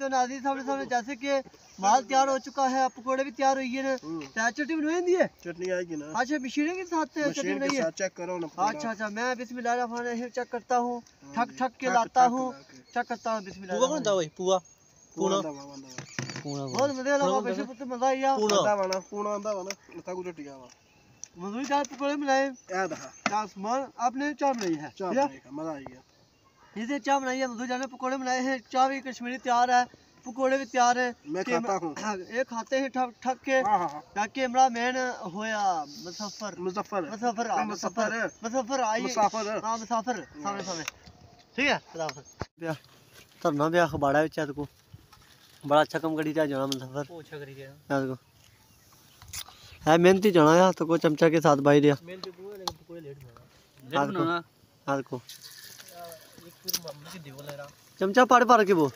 तो नाजी सामने सामने जैसे कि माल तैयार हो चुका है पकोड़े भी तैयार हुई है हम्म, तो चटनी बनवाई दी है? चटनी आएगी ना। अच्छा मशीन के साथ चटनी मशीन बनाई है? चेक करो ना अच्छा अच्छा मैं बिस्मिल्लाह चेक करता हूँ। हाँ ठक ठक के लाता हूँ। चेक करता हूँ पूआ बिस्मिल्लाह पूआ वा, आंदा वा। पूना बहुत मज़ा लगा वैसे पुत्र मज़ा आया। पूना आंदा वा ना, पूना आंदा वा ना, लता को चटिया वा। मजदूरी चार पकोड़े मिलाए ए दहा, चार सामान आपने चाय बनाई है? मज़ा आई गया। इसे चाय बनाई है मजदूर जाने पकोड़े बनाए हैं। चाय भी कश्मीरी तैयार है पकोड़े भी तैयार है। मैं खाता हूँ। हाँ, ये खाते हैं ठक ठक के हाँ, हाँ, हाँ। ताकि इमरा मैन होया मुसफर मुजफ्फर। है। मुसफर हाँ, मुसफर मुसफर आइए मुसाफिर। हाँ मुसाफिर। सामने सामने। ठीक है खुदा धरना भी अखबाड़ा बिच को। बड़ा अच्छा कम करी जाना मुसफर अच्छा को। है मेहनती जाना यार तो को चमचा के साथ बाई दिया। तो लेकिन पकोड़े लेट बनाना हाँ, याद को। चमचा पाड़ पाड़ के वो?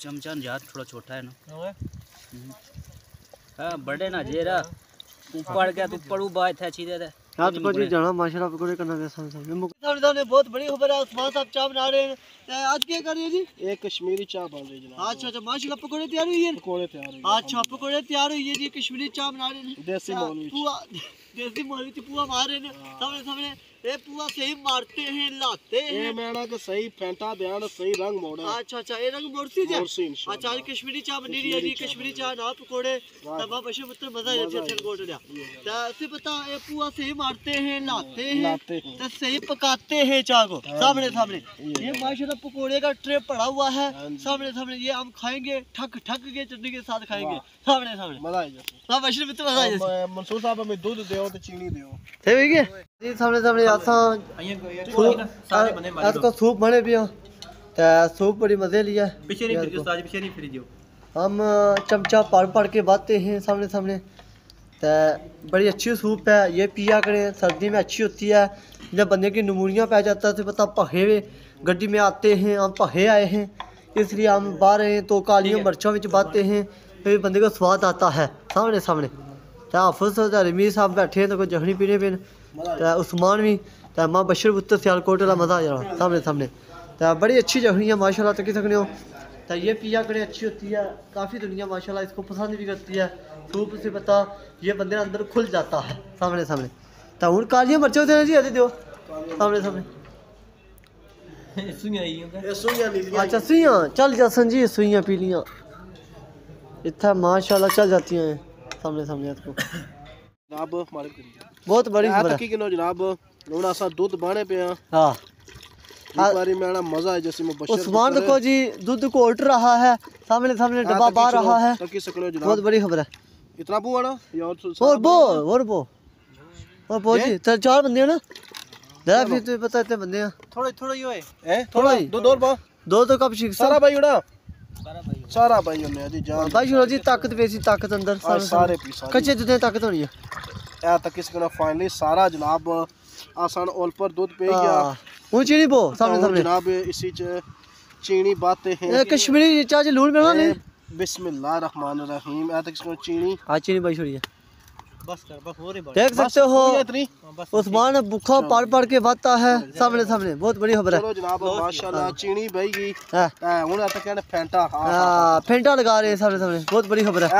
चमचा यार थोड़ा छोटा है ना। हाँ। बड़े ना जेरा ऊपर गया तो ऊपर बात है सीधे दे यार तो को जी जाना माशाल्लाह पकोड़े करना है सामने सामने बहुत बड़ी खबर है उस्मान साहब चाय बना रहे हैं। आज क्या कर रही है जी? एक कश्मीरी चाय बन रही है जनाब। अच्छा अच्छा माशाल्लाह पकोड़े तैयार हुई है? पकौड़े तैयार हो। अच्छा पकोड़े तैयार हुई है जी कश्मीरी चाय बना रहे हैं। देसी मौलवी मौलवी च पुआ मार रहे हैं। सामने सामने ये पुआ सही मारते हैं लाते ये हैं। मैंने कि सही फेंटा ध्यान सही रंग मोड़ा। अच्छा अच्छा ये रंग मोरसी जे। अच्छा कश्मीरी चाय बनी रही है जी कश्मीरी चाय ना पकोड़े तब आप बशे पुत्र मज़ा आ जाए कोट लिया तो उसे पता ये पुआ सही मारते हैं लाते हैं तो सही पकाते हैं चाय को। सामने सामने। ये माशाल्लाह पकोड़े का ट्रे पड़ा हुआ है। हाँ सामने सामने ये हम खाएँगे ठक ठक के चटनी के साथ खाएँगे। सामने सामने। मज़ा आई जाए हाँ। बशे पुत्र मज़ा आ जाए अब मंसूर साहब हमें दूध दियो तो चीनी दियो ठीक है जी सामने सामने आसा सारे बने आज को सूप बने पिया ते सूप बड़ी मज़े लिया पीछे नहीं फिर उस्ताद पीछे नहीं फिर दियो हम चमचा पढ़ पढ़ के बातें हैं सामने सामने ते बड़ी अच्छी सूप है ये पिया करें सर्दी में अच्छी होती है जब बंदे की नमूनिया पै जाता है तो पता पहे हुए गड्डी में आते हैं हम पहे आए हैं इसलिए हम बाहर हैं तो कालियों मिर्चों में बातें हैं फिर बंदे को स्वाद आता है सामने सामने ते हाफिज रमीर साहब बैठे तो कोई जखनी पीने पे ते उस्मान भी ते माँ बशर पुत्र सियालकोट वाला मज़ा आ जाना सामने सामने। ते बड़ी अच्छी जखनी है माशाल्लाह तकी सकने हो। तो ये पिया करे अच्छी होती है काफ़ी दुनिया माशाल्लाह इसको पसंद भी करती है। सूप से पता ये बंदे अंदर खुल जाता है सामने सामने। तो हूँ कालियाँ मर्चों देने जी दो सामने सामने। अच्छा सुइयाँ चल जा संजी सुइयाँ पी लियाँ। इतना माशाल्लाह चल जाती हैं। सामने सामने आपको जनाब मालिक करिए बहुत बड़ी आ खबर है तकी किनो जनाब ਹੁਣ ਅਸਾਂ ਦੁੱਧ ਬਾਣੇ ਪਿਆ हाँ ਇੱਕ ਵਾਰੀ ਮੈਂ ਨਾ ਮਜ਼ਾ ਹੈ ਜਿਵੇਂ ਮੈਂ ਬਸ਼ਰ उस्मान देखो जी दूध को उल्ट रहा है सामने सामने डब्बा बाहर रहा है तकी सकने बहुत जनाब बड़ी खबर है इतना बुआ ना या और सु- और बो और बो और बो जी तो चार बंदे हैं ना जरा फिर तो पता है इतने बंदे हैं थोड़ा थोड़ा ही होए हैं थोड़ा ही। दो दो बा दो तो कब सीख सारा भाई उड़ा सारा भाई सारा भाई ਉਹਨੇ ਜੀ ਜਾਨ भाई शुरू जी ताकत पेसी ताकत अंदर ਆ ਸਾਰੇ ਪੀ ਸਾਰੇ कच्चे दूध में ताकत होनी है ਇਹ ਤੱਕ ਇਸ ਕਨਾ ਫਾਈਨਲੀ ਸਾਰਾ ਜਨਾਬ ਆਸਾਨ ਔਲ पर दूध पे गया हाँ। ऊंची नहीं बो सामने और सामने जनाब इसी च चीनी बातें हैं ये कश्मीरी चाच लून बना ले बिस्मिल्लाह रहमान रहीम ए तक इसको चीनी आज चीनी भाई छोड़िए बस कर बस हो रे देख सकते हो पूरी बस उस्मान भूखा पढ़ पढ़ के बाता है सामने सामने बहुत बड़ी खबर है। जनाब माशाल्लाह चीनी बह गई। हाँ। ए हुन तक कहने फैंटा? हाँ हाँ, फेंटा लगा रहे हैं सामने सामने बहुत बड़ी खबर है।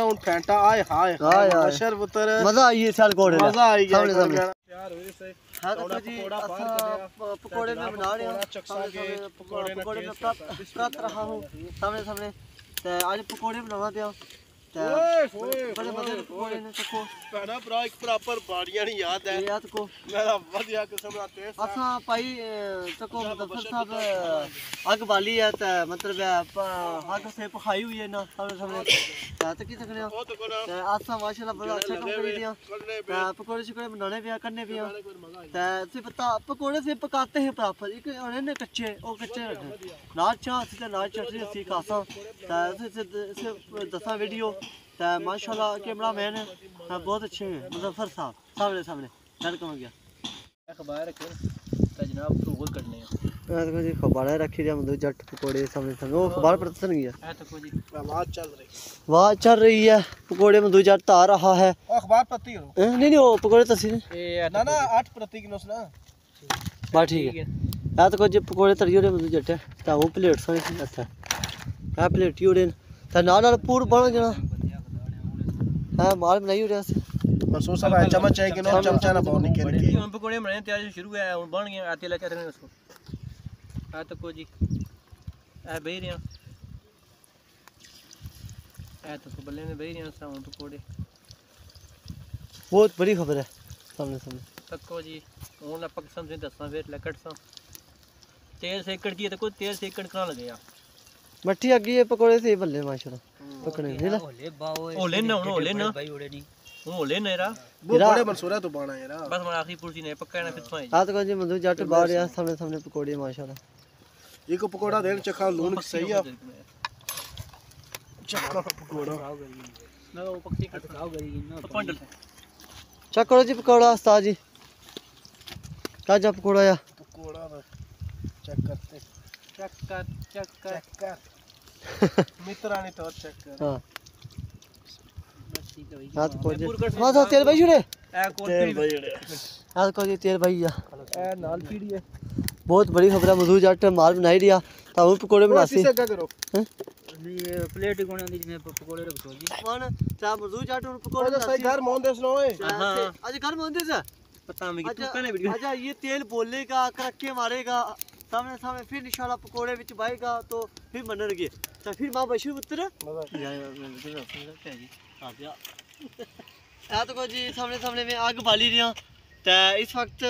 हुन फैंटा आए हाय हाय। पुत्र। मज़ा आई है साल कोड मज़ा आई सामने सामने। हाँ तो जी पकौड़ा असा बाहर करिया। प- पकौड़े में बना रहे हैं। पकौड़े पकौड़े में प्राप्त रहा हूँ। सामने सामने। तो आज पकौड़े बनाना पिया ਭੈਣਾ ਭਰਾ ਇੱਕ ਬਰਾਬਰ ਬਾੜੀਆਂ ਨਹੀਂ ਯਾਦ ਹੈ ਯਾਦ ਕੋ ਮੇਰਾ ਵਧੀਆ ਕਿਸਮ ਦਾ ਟੇਸਟ ਅਸਾਂ ਭਾਈ ਤਕੋ ਮਦਫਰ ਸਾਹਿਬ ਅੱਗ ਬਾਲੀ ਹੈ ਤਾਂ ਮਤਲਬ ਹੈ ਅੱਗ ਸੇ ਪਖਾਈ ਹੋਈ ਹੈ ਨਾ ਸਾਹਮਣੇ ਸਾਹਮਣੇ ਤਾਂ ਕੀ ਸਕਨੇ ਹੋ ਤੇ ਅਸਾਂ ਮਾਸ਼ਾਅੱਲਾ ਬੜਾ ਅੱਛਾ ਕੰਮ ਕਰੀ ਦਿਆ ਤਾਂ ਪਕੌੜੇ ਸ਼ਿਕੜੇ ਬਣਾਣੇ ਪਿਆ ਕਰਨੇ ਪਿਆ ਤਾਂ ਸੇ ਪਤਾ ਪਕੌੜੇ ਸੇ ਪਕਾਤੇ ਹੈ ਬਰਾਬਰ ਇੱਕ ਉਹਨੇ ਨੇ ਕੱਚੇ ਉਹ ਕੱਚੇ ਰੱਖੇ ਨਾ ਚਾਹ ਤੇ ਨਾ ਚਟਨੀ ਸੀ ਖਾਸਾ ਤਾਂ ਸੇ ਦਸਾਂ ਵੀਡੀਓ तो माशाल्लाह कैमरा मैन बहुत अच्छे हैं मुजफ्फर साहब सामने सामने वेलकम हो गया अखबार रखे तो जनाब फ्रूट कटने हैं देखो जी खबाड़ा रखी दिया मतलब जट पकोड़े सामने सामने वो खबाड़ा प्रदर्शन गया आवाज़ चल रही है पकोड़े में दो जट आ रहा है अखबार प्रति नहीं नहीं वो पकोड़े तस्वीर ना ना आठ प्रति किलो ना बस ठीक है या तो कुछ पकोड़े तरी हो मतलब जट है वो प्लेट सामने अच्छा है प्लेट ही हो रहे ना नाल पूर बन जाना हाँ माल हो रहा अस मसूर सब चम्मच चाहिए कि नो? चमचा ना पानी के लिए हम पकोड़े बनाने तैयार शुरू है और बन गए आते लगा रहे उसको। आ तो को जी। आ बही रहे हैं। आ तो को बल्ले में बही रहे हैं साउंड पकोड़े। बहुत बड़ी खबर है सामने सामने। तो तको जी हूँ पक से दसा फिर लकड़ सा। तेल सेकड़ की तो कोई तेल सेकड़ करा लगे यार? ਮੱਠੀ ਅੱਗੀ ਇਹ ਪਕੌੜੇ ਸੇ ਬੱਲੇ ਮਾਸ਼ਰਾ ਪਕੜੇ ਨੇ ਨਾ? ਹੋਲੇ ਬਾਓ ਹੋਲੇ ਨਾ ਹੋਲੇ ਨਾ। ਭਾਈ ਉਹ ਬੜੇ ਮਨਸੂਰਾ ਤੋਂ ਬਾਣਾ ਯਾਰਾ। ਬਸ ਮਨ ਆਖਰੀ ਪੁਰਸੀ ਨੇ ਪੱਕਾ ਨਾ ਪਿੱਛੋਂ ਆਈ ਆ ਤਾਂ ਜੀ ਮੰਦੂ ਜੱਟ ਬਾਹਰ ਆ ਸਾਹਮਣੇ ਸਾਹਮਣੇ ਪਕੌੜੇ ਮਾਸ਼ਾਅੱਲਾ। ਇੱਕ ਪਕੌੜਾ ਦੇਣ ਚੱਖਾ ਲੂਣ ਸਹੀ ਆ। ਚੱਕਾ ਪਕੌੜਾ। ਨਾ ਉਹ ਪੱਕੀ ਕਟਕਾਓ ਗਈ ਨਾ ਪੰਡਲ ਚੱਕੋ ਜੀ ਪਕੌੜਾ ਉਸਤਾਦ ਜੀ। ਕਾਜਾ ਪਕੌੜਾ ਆ। ਪਕੌੜਾ ਦਾ ਚੈੱਕ ਕਰਤੇ चक्कर चक्कर। चक्कर। मित्राने तो चक्कर। हाँ। हाथ को जे हाँ हाँ तेल भाई जुड़े ए तेल भाई जुड़े हाथ को जे तेल भाई या ए नाल पीड़ी है बहुत बड़ी खबर है मधु जट माल बनाई दिया। ताऊ पकोड़े बनासी। से क्या करो? हैं? प्लेट कोने दी जिने पकोड़े रखो जी। कौन? ता मधु जट और पकोड़े तो बनासी। घर मोंदेस नो है। हाँ। आज घर मोंदेस पता मैं तू कने वीडियो अच्छा ये तेल बोलेगा करके मारेगा। सामने सामने फिर इंशाल्लाह पकोड़े विच भाएगा तो फिर मनणगे तो फिर मां बशीर पुत्र आ तो जी सामने सामने मैं आग बाली रहा तो इस वक्त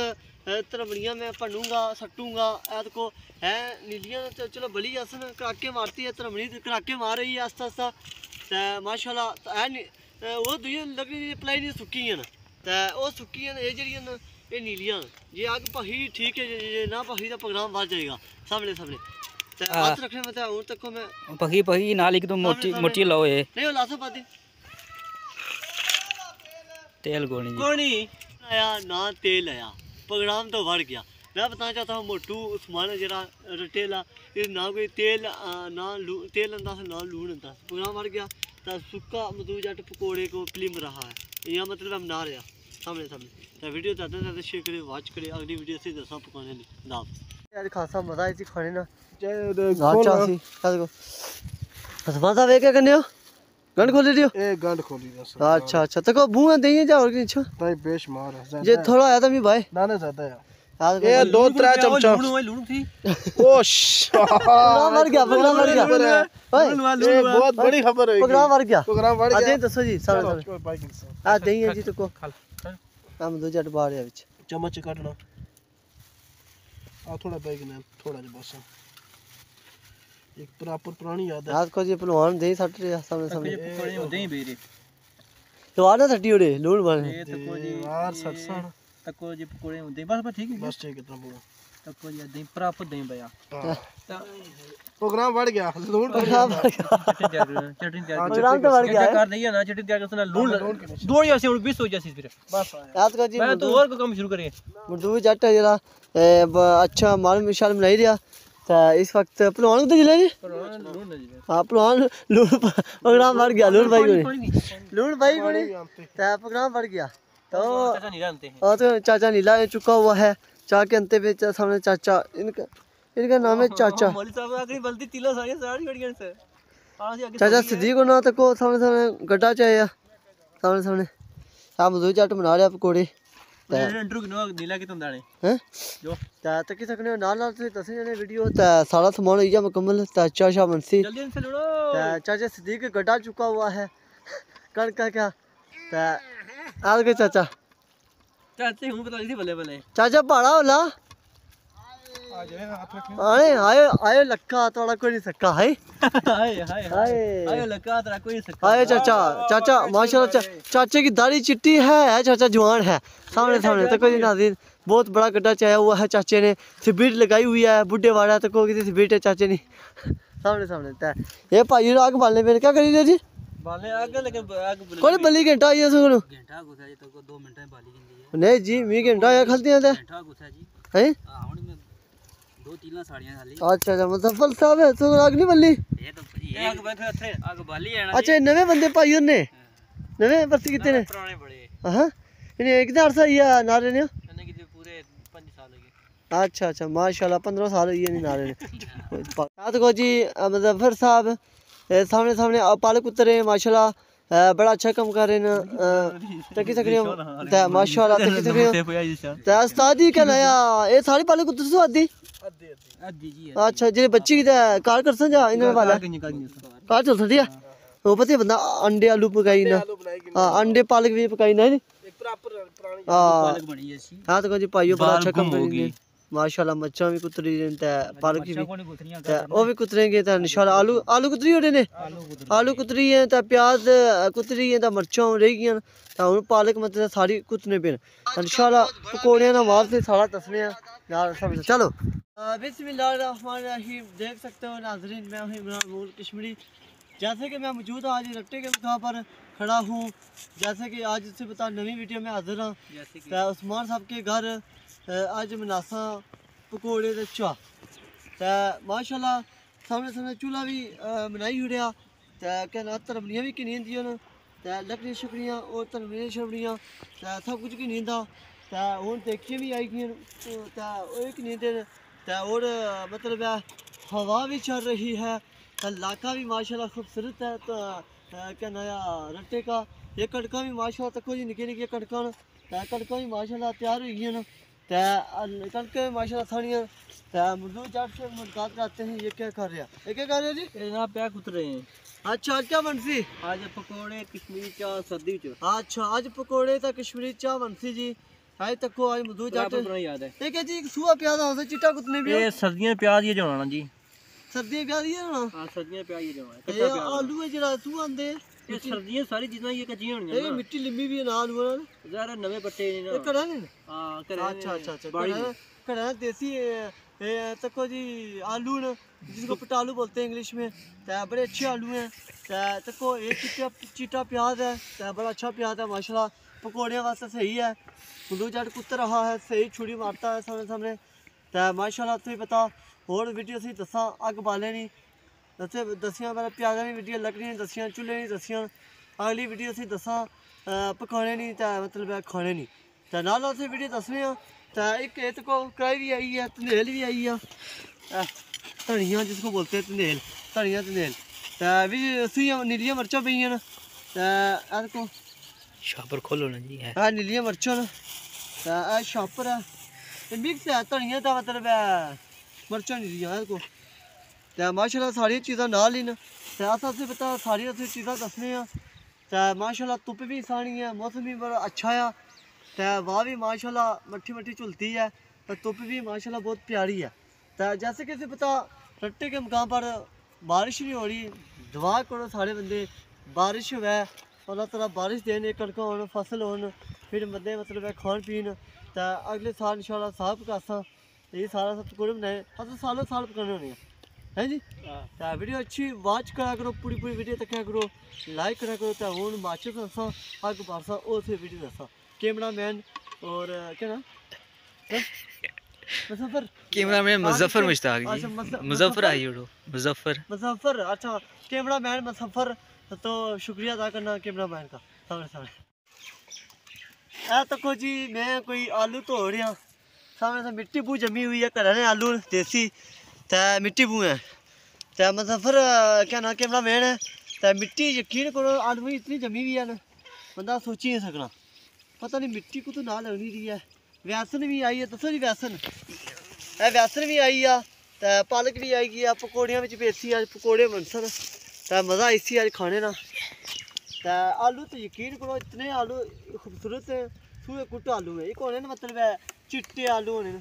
तरमड़ियाँ मैं पन्नूंगा सट्टूंगा ऐ तो है नीलियाँ तो चलो बड़ी असन कड़ाके मारती है तरमड़ी कड़ाके मार रही है आस्ता आस्ता तो माशाल्लाह तो है वो दुई लकड़ी पलाई सुक्की हैं तो वह सुक्की हैं ये जड़ियाँ ये नीलियाँ ये आग पही ठीक है ये ये ना पही का प्रोग्राम बढ़ जाएगा सामने सामने हाथ रखने मत और तक मैं पही पही नाल तो मोटी मोटी लाओ ये नहीं लासो पाती तेल गोनी गोनी आया ना तेल आया प्रोग्राम तो बढ़ गया मैं बताना चाहता हूँ मोटू उस्मान जरा रटेला इस ना कोई तेल ना लू तेल अंदा ना लून अंदा प्रोग्राम बढ़ गया तो सुखा मधु जट पकौड़े को फ़िल्म रहा है यहाँ मतलब हम ना रहा सामने सामने। वीडियो ज़्यादा ज़्यादा शेयर करें वॉच करें अगली वीडियो से दसा पकाने यार खासा मज़ा आई खाने ना। अच्छा साहब क्या करने हो? गंड खोली दियो। ए गंड खोली दस अच्छा अच्छा। तो तको बुआ दइए जा और किछ भाई बेशमार है जे थोड़ा आया था मी भाई। ना ना ज़्यादा यार ये दो त्रा चमचा। लूण हुई लूण थी। ओ ना मर गया पकड़ा मर गया। ओए बहुत बड़ी खबर है पकड़ा मर गया। पकड़ा मर गया। आ दे दसो जी सारे सारे। आ दइए जी तो तको हम दो जट बाड़े बिच चम्मच काटना आ थोड़ा बैग ने थोड़ा जो बस एक प्रॉपर पुरानी याद है आज को ये पहलवान दे सट रे सामने सामने ये पकड़े हो दे बेरे तो आना सटी ओड़े लूण बन ये तो को जी यार सट सट तको जी पकोड़े होते बस बस ठीक है बस ठीक है इतना पूरा अच्छा माल मिसाल नहीं रहा इस वक्त पलवान कुछ ज़िले हाँ पलवान लून प्रोग्राम बढ़ गया लून भाई लून भाई प्रोग्राम बढ़ गया तो चाचा नीला चुका हुआ है चाह के अंते पे सामने चाचा इनका इनका नाम है चाचा चाचा सिद्दीक को ना तको सामने सामने गड्ढा चाहिए सामने सामने आप दो चाट बना रहे पकौड़े तकी वीडियो सारा समान मुकम्मल चाचा मनसी चाचा सिद्दीक गड्ढा चुका हुआ है कणका क्या चाचा चाहते हूँ बता दी भले भले चाचा पहाड़ा होला? आए आए आए लक्का थोड़ा कोई नहीं सका है हाय हाय आयो लक्का थोड़ा कोई नहीं सक्का आयो चाचा चाचा माशाल्लाह चाचे की दाढ़ी चिट्टी है है चाचा जवान है। सामने सामने तो कोई ना दिन बहुत बड़ा गड्ढा चाया हुआ है चाचे ने। सिबिट लगाई हुई है बुढ़े वाड़ा तक तो को किसी सिबिट है चाचे ने। सामने सामने तो। ये भाई आग बालने पे क्या करी जी? बालने आग लेकिन आग कोई बली घंटा आई है सुनो घंटा कुछ है तो 2 मिनट में बाली नहीं जी मी घंटा या खलती हैं। हैं? हाँ में दो तीन साड़ियाँ खाली। अच्छा अच्छा मुजफ्फर साहब है सुनो आग नहीं बल्ली? ये तो ये आग बैठे थे आग बाली है ना अच्छा ये नवे बंदे भाई ने नवे भर्ती कितने ने? पुराने बड़े। हाँ इन्हें एक दिन अरसा है नारे ने? मैंने कि पूरे 5 साल अच्छा अच्छा माशाल्लाह पंद्रह साल हुई है नहीं नारे ने। साथ को जी मुजफ्फर साहब सामने सामने पालक उतरे माशाल्लाह। बड़ा अच्छा कम कर रहे ना तकी सकने ते माशाल्लाह तकी सकने ते उस्तादी का नया ए सारी पाले को तुसो आदी अच्छा जे बच्चे की कार कर जा इन वाला कार चल सकती है वो पता बंदा अंडे आलू पकाई ना हां अंडे पालक भी पकाई ना हां तो जी पाइयो बड़ा अच्छा कम हो गई माशाल्लाह मच्छा भी कुतरी ते पालक भी। ते वो भी कुतरेंगे ते इंशाल्लाह आलू आलू कुतरी होने ने। आलू कुतरी। है ते प्याज कुतरी है ते मर्चां रह गई ते हुन पालक मतलब सारी कुतने पे इंशाल्लाह पकौड़े ना मार से सारा दसने हैं यार सब चलो। बिस्मिल्लाहिर्रहमानिर्रहीम। देख सकते हो नाजरीन मैं हूँ इमरान मूल कश्मीरी। जैसे कि मैं मौजूद आज रट्टे के मुकाम पर खड़ा हूँ। जैसे कि आज से बता नवी वीडियो में हाजिर हाँ। उस्मान साहब के घर अज मनासा पकौड़े ते चाह। ते माशाल्लाह, सामने सामने चूल्हा भी बनाई छुड़िया ते क्या ना तरबनियाँ भी किन्नी होंदियाँ न। ते लकड़ियाँ शकड़ियाँ, और तरबनियाँ शबड़ियाँ ते सब कुछ किन्नी होंदा। ते हून देखियाँ भी आई गेइयाँ न। ते ओह् किन्नी होंदे न। ते मतलब ऐ, हवा भी चल रही है। ते इलाका भी माशाल्लाह खूबसूरत है। तो क्या रट्टे का। ये कड़का भी माशाल्लाह तको निक्के निक्के कड़कां न। ते भी माशाल्लाह त्यार गेइयाँ न। ते कड़क माशाल्लाह ते मजदूर जट से मुलाकात करते हैं ये क्या कर रहा ये क्या कर रहे जी? जनाब पैक उतरे हैं। अच्छा आज क्या बनसी आज पकौड़े कश्मीरी चाह सर्दी च। अच्छा आज पकोड़े ते कश्मीरी चाह बनसी जी। आज तको आज मजदूर जट याद है। ये क्या जी सूहा प्याज होता चिट्टा कुतने भी ये सर्दियाँ प्याज ये जमाना जी। सर्दियाँ प्याज ही है ना हाँ सर्दियाँ प्याज ये ये आलू है जरा सूहा आंदे। ये ये ये भी है ना आलू वाला ज़रा नवे पट्टे ने ये ना कड़ा ने हाँ करे अच्छा अच्छा अच्छा बाड़ी कड़ा कड़ा देसी तको जी आलू न जिसको पटालू बोलते हैं इंग्लिश में ते बड़े अच्छे आलू हैं ते तको एक चिट्टा चिट्टा प्याज है ते बड़ा अच्छा प्याज है माशाल्लाह पकौड़े वास्ते सही है कुल्लू जट कुत्तर रहा है सही छुरी मारता है सामने सामने ते माशाल्लाह तुझे पता और वीडियो दसा अग बाले नहीं दसें दस्सियाँ पैह्लें प्याजा की वीडियो लकड़ियें दी दस्सियाँ चुल्हे दी दस्सियाँ अगली वीडियो असें दसा पकाने नहीं तो मतलब ऐ खाने दी ते नाल असें वीडियो दस्सने आं तो एक ये तो कढ़ाई भी आई है तनेल भी आई है धनिया जिसको बोलते हैं तनेल धनिया तनेल भी उसी नीलिया मर्चा पे तो छापर खोलो ना जी हाँ नीलियाँ मर्चा न छापर है मिक्स है धनिया तो मतलब है मर्चा नीलिया देखो ते माशाल्लाह सारी चीज़ा नाल ही न ते अस असें पता सारियाँ असें चीज़ां दस्सने ते माशाल्लाह धुप्प भी सानी है मौसम भी बड़ा अच्छा है ते वाह भी माशाल्लाह मट्ठी मट्ठी झुलती है तो धुप्प भी माशाल्लाह बहुत प्यारी है तो जैसे कि पता रट्टे के मकाम पर बारिश नहीं हो रही दुआ करो सारे बंदे बारिश हुए अल्लाह तला बारिश देने कड़क हो फ़सल होन फिर बंदे मतलब खान पीन तो अगले साल इंशाल्लाह साहब पकासा ये सारा सब कुछ बनाए अस सालों साल पकाने होने हैं हैं। जी तो वीडियो अच्छी वॉच करा करो पूरी पूरी वीडियो तक्या करो लाइक करा करो तो हूँ माचिस दसा अग बारसा वो से वीडियो दसा कैमरा मैन और क्या नाम? हैं? मुजफ्फर। कैमरामैन मुजफ्फर मुश्ताक अच्छा, जी मुजफ्फर आई उठो मुजफ्फर। मुजफ्फर अच्छा कैमरा मैन मुजफ्फर तो शुक्रिया अदा करना कैमरा मैन का। सामने सामने ऐ तको जी मैं कोई आलू धो रहा। सामने से मिट्टी बू जमी हुई है घर आलू देसी। ते मिट्टी बुए ते मतलब मुजफ्फर क्या ना कैमरा मैन है। ते मिट्टी यकीन करो आदमी इतनी जमी हुई है ना, बंदा सोची नहीं सकना। पता नहीं मिट्टी कुतों ना लगनी रही है। वैसन भी आई है, दसो जी वैसन है वैसन भी आई है ते पालक भी आई गई है पकौड़ियाँ बिच पकौड़े बनसन। ते मज़ा इसी अज खाने ना। ते आलू तो यकीन करो, इतने आलू खूबसूरत सूहे कुट आलू है। एक होने ना मतलब है, चिट्टे आलू होने ना।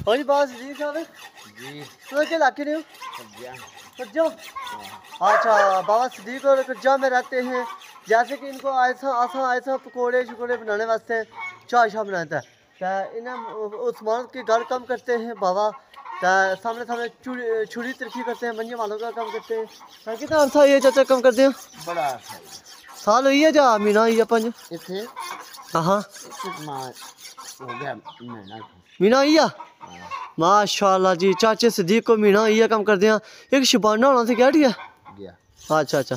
ਤਾਂ ਆਏ ਬਾਬਾ ਸਦੀਕ ਕੋਲੋਂ ਹਾਂਜੀ ਬਾਬਾ ਸਦੀਕ ਸਾਹਿਬ ਜੀ ਤੁਸੀਂ के इलाके में हो कज्जा अच्छा बाबा सदीक और कज्जा में रहते हैं जैसे कि इनको ऐसा ऐसा ऐसा पकोड़े शकोड़े बनाने वास्ते चाय शाह बनाता है तो इन्हें उस्मान के घर कम करते हैं बाबा तो सामने सामने छुरी छुरी तिरखी करते हैं मंजे वालों का काम करते हैं हाँ, कितना अर्सा ये चाचा काम करते हैं बड़ा साल हुई है जा महीना हुई है पंज इथे हाँ हाँ हो गया हुई है माशाल्लाह जी चाचे सदीक को महीना हुई है काम करते हैं। एक शबाना होना से क्या ठीक है अच्छा अच्छा।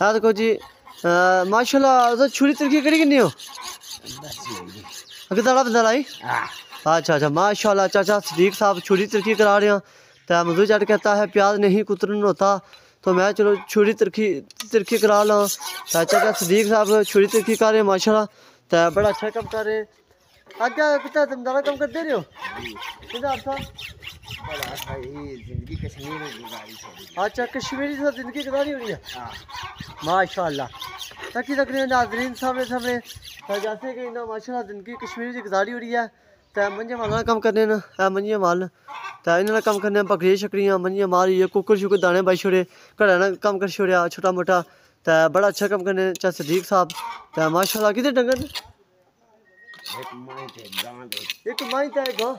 हाँ देखो जी अ, माशाल्लाह तो छुरी तिरखी करी किन्नी हो? बस अगर दाड़ा बंदा लाई अच्छा अच्छा माशाल्लाह चाचा सदीक साहब छुरी तिरखी करा रहे हैं। तो मधु चट कहता है प्याज नहीं कुतरन होता। तो मैं चलो छुरी तिरखी तिरखी करा ला। तो चाचा सदीक साहब छुरी तिरखी कर रहे हैं माशाल्लाह। तो बड़ा अच्छा कम कर रहे हैं। आगे कितना तुम ज़्यादा काम करते रहे हो? ज़िंदगी कश्मीर में गुजारी अच्छा कश्मीरी से ज़िंदगी गुजारी हो रही है? हाँ। माशाल्लाह। ताकि तक नाजरीन सामने सामने तो जैसे कि ना माशाल्लाह ज़िंदगी कश्मीरी की गुजारी हो रही है। तो मंजे माल कम करने न है मंजे माल। तो इन्होंने कम करने बकरियाँ शकरियाँ मंजे माल ये कुकर शुकर दाने बाई छोड़े घड़ा ना कम कर छोड़िया छोटा मोटा। तो बड़ा अच्छा कम करने चाहे सदीक साहब। तो माशाल्लाह कितने डंगर ने? एक माई थे गांड एक तो एक गां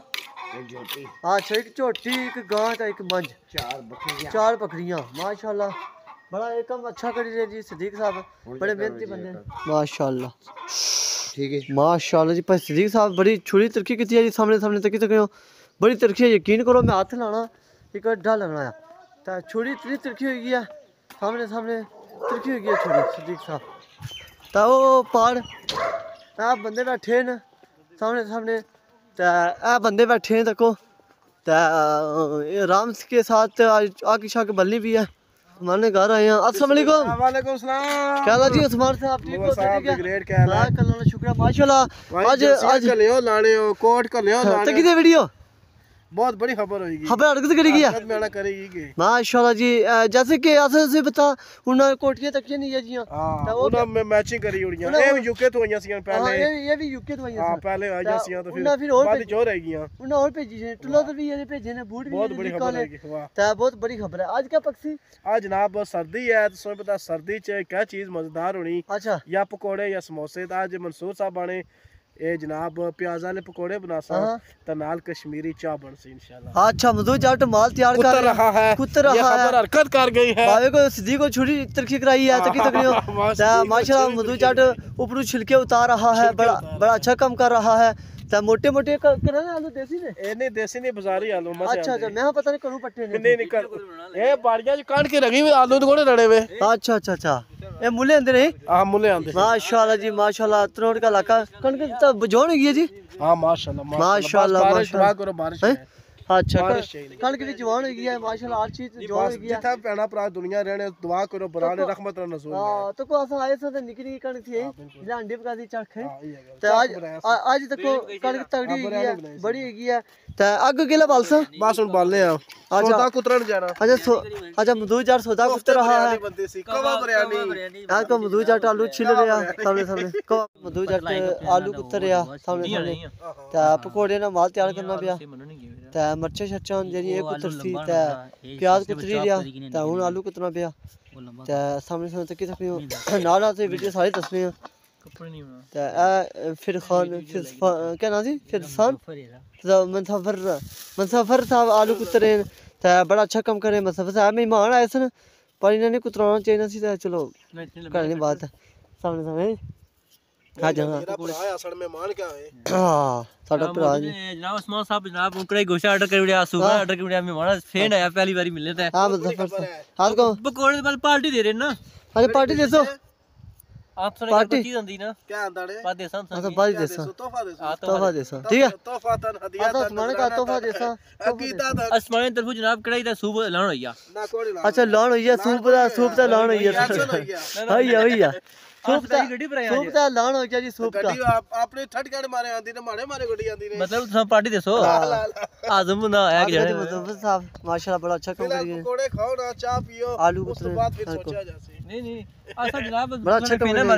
एक जोटी अच्छा एक झोटी एक गां तो एक मंझ। चार बकरियाँ। चार बकरियाँ माशाल्लाह। बड़ा एक काम अच्छा करी रहे जी सदीक साहब। बड़े मेहनती बंदे हैं। माशाल्लाह। ठीक है। माशाल्लाह जी भाई सदीक साहब बड़ी छुरी तरक्की की है जी सामने सामने तक तक बड़ी तरक्की है यकीन करो मैं हाथ लाना एक अड्डा लगना है तो छुरी इतनी तरक्की हो गई है सामने सामने तरक्की हो गई है छुरी सदीक साहब। तो पार बंदे बैठे न सामने सामने तो आ बंदे बैठे हैं देखो तो आराम के साथ आग शाग बल्ली भी है हमारे घर आए हैं। अस्सलाम वालेकुम। क्या हाल है जी उस्मान साहब ठीक हो ठीक है? ग्रेट क्या हाल है? कल शुक्रिया माशाल्लाह। आज आज लियो लाड़े हो कोट का लियो तो किधर वीडियो बहुत बड़ी खबर होगी खबर हरकत करेगी हरकत करेगी माशाल्लाह जी जैसे के अस तुसी पता हुन कोटियाँ नहीं है जी हाँ। हाँ, में मैचिंग करी उड़ियाँ भी यूके तो आईयां हाँ, पहले। ये भी यूके तो हाँ हाँ, पहले तो फिर फिर और और भेजी भी ये भेजे ने बूट भी बहुत बड़ी खबर है बहुत बड़ी खबर है। आज का पक्षी? आज जनाब सर्दी है तो पता सर्दी च क्या चीज़ मज़ेदार होनी। अच्छा। या पकोड़े या समोसे। आज मंसूर साहब आने। ਇਹ ਜਨਾਬ ਪਿਆਜ਼ਾਂ ਵਾਲੇ ਪਕੌੜੇ ਬਣਾਸਾ हाँ। ਤਾਂ ਨਾਲ ਕਸ਼ਮੀਰੀ ਚਾਹ ਬਣਸੀ ਇਨਸ਼ਾਅੱਲਾ अच्छा मधु जाट माल तैयार कर कुतर रहा है कुतर ये रहा है खबर हरकत कर गई है बावे को सीधी को छुरी तरक्की कराई है तकी तकरियो माशाल्लाह, माशाल्लाह मधु जाट ऊपर छिलके उतार रहा है बड़ा बड़ा अच्छा काम कर रहा है तो मोटे मोटे कर रहे आलू देसी ने ਇਹ ਨਹੀਂ ਦੇਸੀ ਨਹੀਂ ਬਾਜ਼ਾਰੀ ਆਲੂ ਮਸੇ अच्छा अच्छा मैं पता नहीं करूँ पट्टे ने ਨਹੀਂ ਨਿਕਲ ਇਹ ਬਾੜੀਆਂ ਚ ਕੱਢ ਕੇ ਰਗੀ ਵੀ ਆਲੂ ਦੇ ਕੋਲੇ ਰੜੇ ਵੇ अच्छा अच्छा अच्छा ਇਹ ਮੁੱਲੇ ਆਂਦੇ ਨੇ ਹਾਂ ਮੁੱਲੇ ਆਂਦੇ ਮਾਸ਼ਾਅल्लाह ਜੀ ਮਾਸ਼ਾਅल्लाह ਤਰੋੜ ਦਾ ਇਲਾਕਾ ਕਣਕ ਤਾਂ ਬਜੋਣ ਗਈ ਹੈ ਜੀ ਹਾਂ ਮਾਸ਼ਾਅल्लाह ਮਾਸ਼ਾਅल्लाह ਮਾਸ਼ਾਅल्लाह ਬਾਰਿਸ਼ ਕੋ ਬਾਰਿਸ਼ ਹੈ हैं? है अच्छा बारिश चाहिए। कणक भी जवान हो गई है माशाल्लाह हर चीज जवान ਬਸ हो गई है ਜਿੱਥੇ ਭੈਣਾ ਭਰਾ ਦੁਨੀਆ ਰਹਿਣੇ ਦੁਆ ਕਰੋ ਬਰਾਨੇ रहमत ਨਾਲ नजूर हां तो को ऐसा आए से निकी निकी कणक थी जिला अंडे पका दी चरख है ਹਾਂ ਇਹ ਹੈਗਾ तो आज आ- आज तक को कणक तगड़ी हो गई है बड़ी हो गई है तो अग गेला बालसा ਬਸ ਹੁਣ ਬਾਲੇ ਆ ਸੌਦਾ ਕੁਤਰਨ ਜਾਣਾ अच्छा सो अच्छा मधु जाट सौदा कुतर रहा है ਬੰਦੇ ਸੀ ਕਵਾ ਬਰਿਆਨੀ यहाँ को मधु जाट आलू छिल रहा सामने सामने को मधु जाट आलू कुतर रहा सामने सामने तो पकोड़े ना माल तैयार करना पिया ता मर्चा शर्चा जेरी एक तरसी ता प्याज कुतरी रिया ता हुन आलू कुतना पिया। ता सामने सामने तक तक नाल नाल से तो तो वीडियो सारी दसने हैं फिर खान फिर क्या नाम जी फिर सान ता मनसफर मनसफर साहब आलू कुतरे ता बड़ा अच्छा कम करे मनसफर साहब। मेहमान आए सन पर इन्हें कुतराना चाहिए ना सी चलो करने बात सामने सामने ਸਾਹਮਣੇ ਆ ਜਾ ਮੇਰਾ ਭਰਾ ਅਸਲ ਮਹਿਮਾਨ ਕਿਆ ਹੈ ਹਾਂ ਸਾਡਾ ਭਰਾ ਜੀ जनाब उस्मान साहब जनाब उनका गोशा ऑर्डर कर दिया सुबह ऑर्डर कर दिया मेहमान फ्रेंड आया पहली बारी मिलने थे ਹਾਂ ਮਨਸਫਰ ਸਾਹਿਬ ਆਪ ਕੋ पकौड़े वाल पार्टी दे रहे हैं ना ਅਰੇ ਪਾਰਟੀ ਦੇ ਦੋ आप सुने पार्टी? चीज होती ना ਕਿਆ ਆਂਦਾ ਨੇ बात देसन ਹਾਂ ਤਾਂ ਬਾਜ ਦੇਸਾਂ ਤੋਹਫਾ ਦੇ ਤੋਹਫਾ ਦੇਸਾਂ ਠੀਕ ਹੈ ਤੋਹਫਾ ਤਨ ਹਦੀਆ ਹਾਂ ਤਾਂ ਸਮਾਨ ਦਾ ਤੋਹਫਾ ਦੇਸਾਂ ਅਕੀਦਾ ਦਾ आसमान की तरफ जनाब कढ़ाई दा सूप लाना होया ਨਾ ਕੋੜੀ ਲਾ ਅੱਛਾ ਲਾਉਣ ਹੋਈ ਹੈ ਸੂਪ ਦਾ ਸੂਪ ਦਾ ਲਾਉਣ ਹੋਈ ਹੈ सूप का ਗੱਡੀ ਭਰਾਇਆ सूप का लान हो गया जी सूप का ਗੱਡੀ ਆਪ- ਆਪਣੇ ਠੱਡ ਕੱਢ ਮਾਰੇ ਆਂਦੀ ਨੇ ਮਾੜੇ ਮਾਰੇ ਗੱਡੀ ਆਂਦੀ ਨੇ मतलब तुम पार्टी दसो आजम ना है कि आपके नहीं मुजफ्फर साहब माशाल्लाह बड़ा अच्छा काम फिलहाल करिए पकोड़े खाओ ना चाय पियो आलू उस के तो बाद फिर तड़को। सोचा जासे नहीं ऐसा जनाब बड़ा अच्छा कमरे में।